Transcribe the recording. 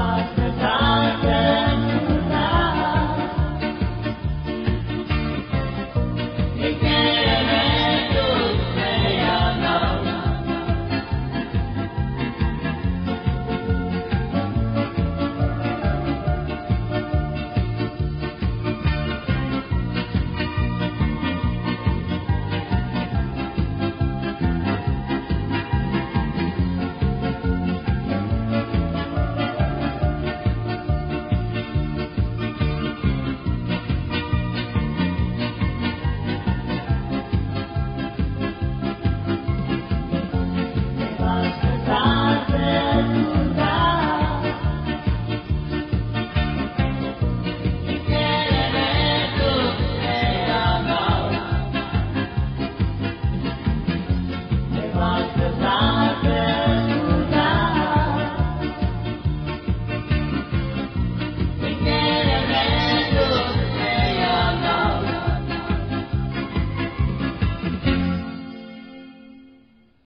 my time.